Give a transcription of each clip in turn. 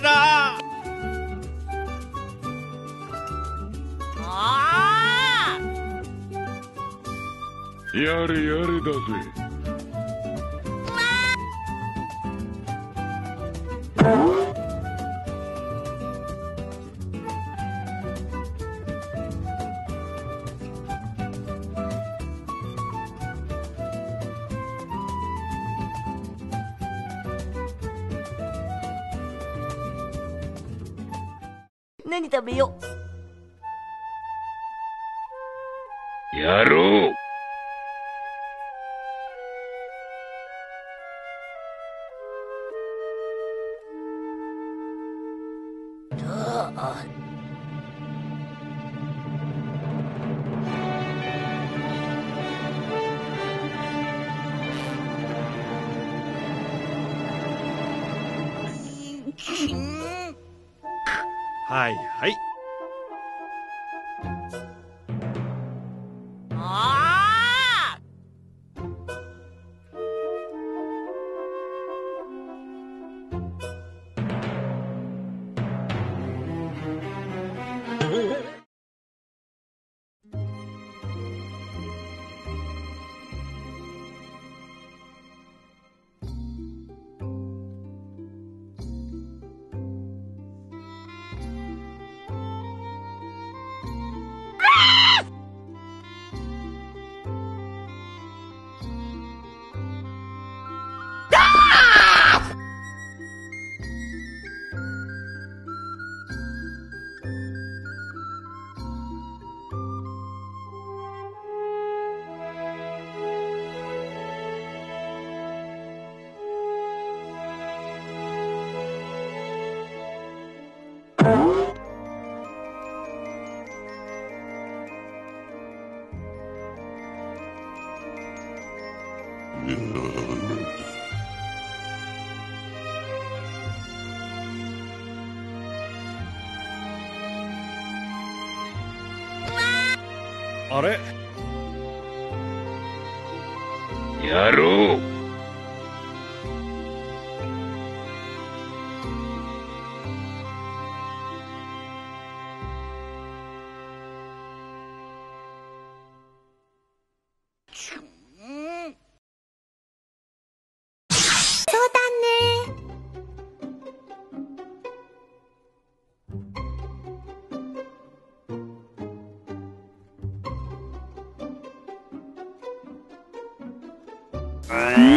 お前だあやれやれだぜ何食べよう。やろう。はいはい。あれ？やろう。そ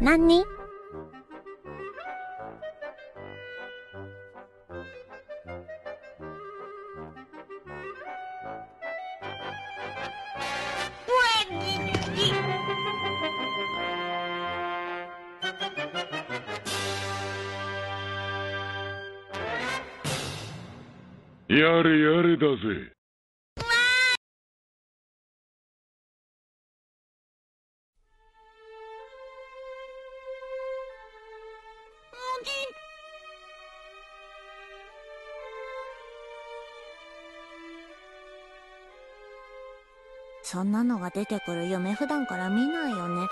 何？やれやれだぜ。そんなのが出てくる夢普段から見ないよね。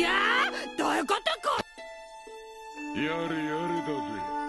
やどういうことやれやれだぜ。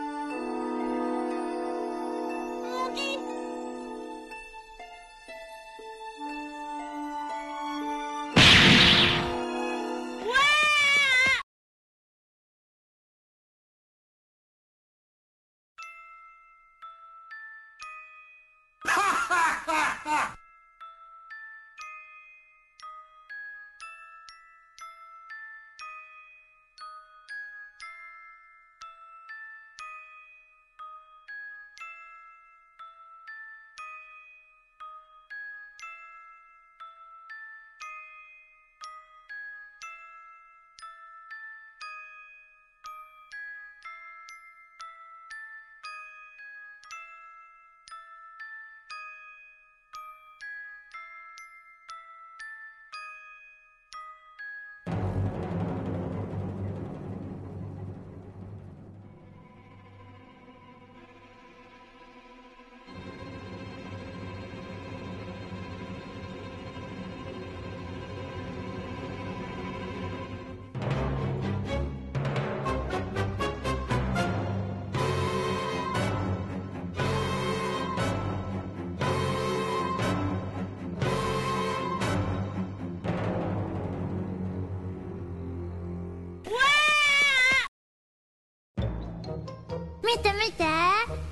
見て見て。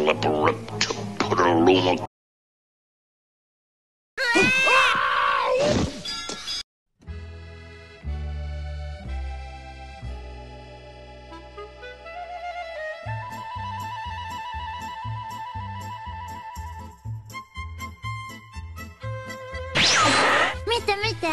flipperip to puddaluma. 見て見て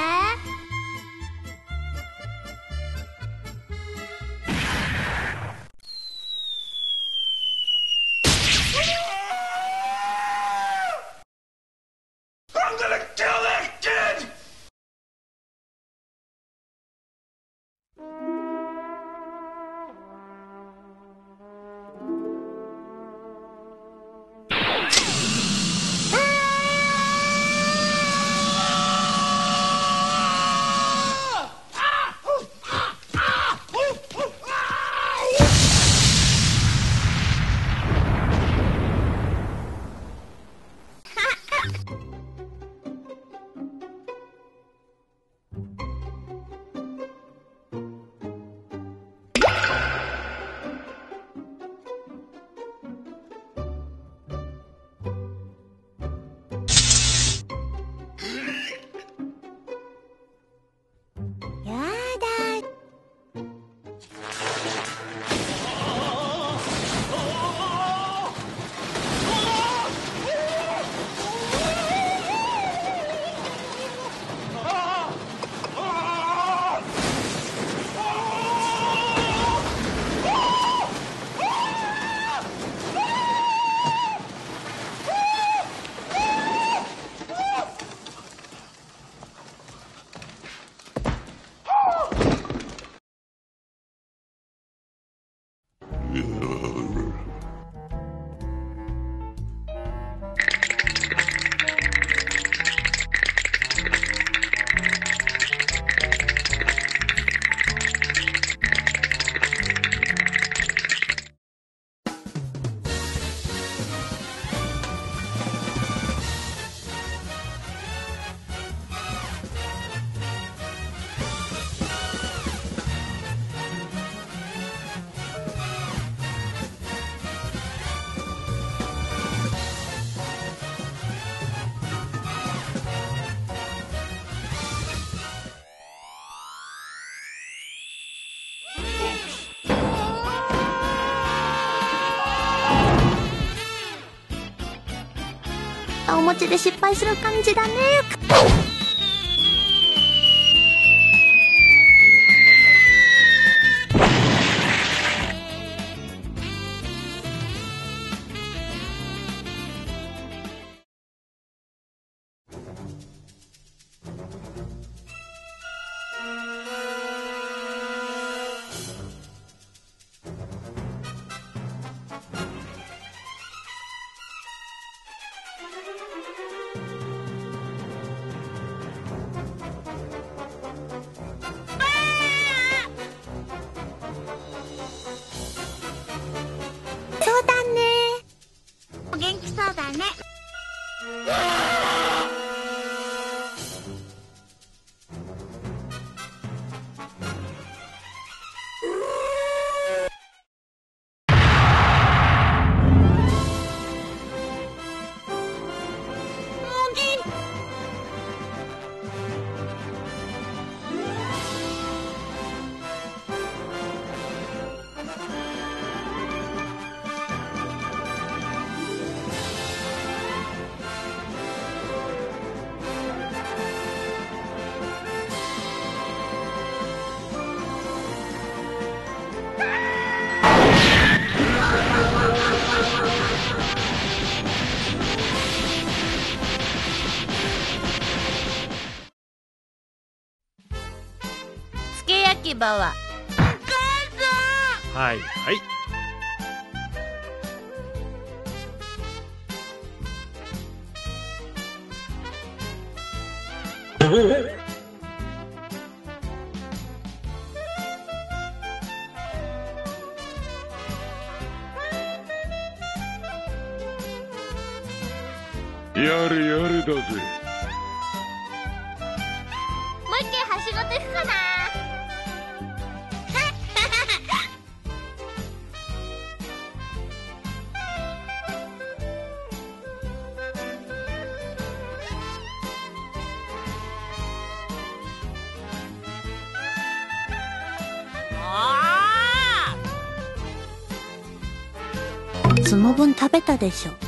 in the 持ちで失敗する感じだね。つけ焼き場は。はいはい。やれやれだぜ。もう一回はしごと行くかなその分食べたでしょ。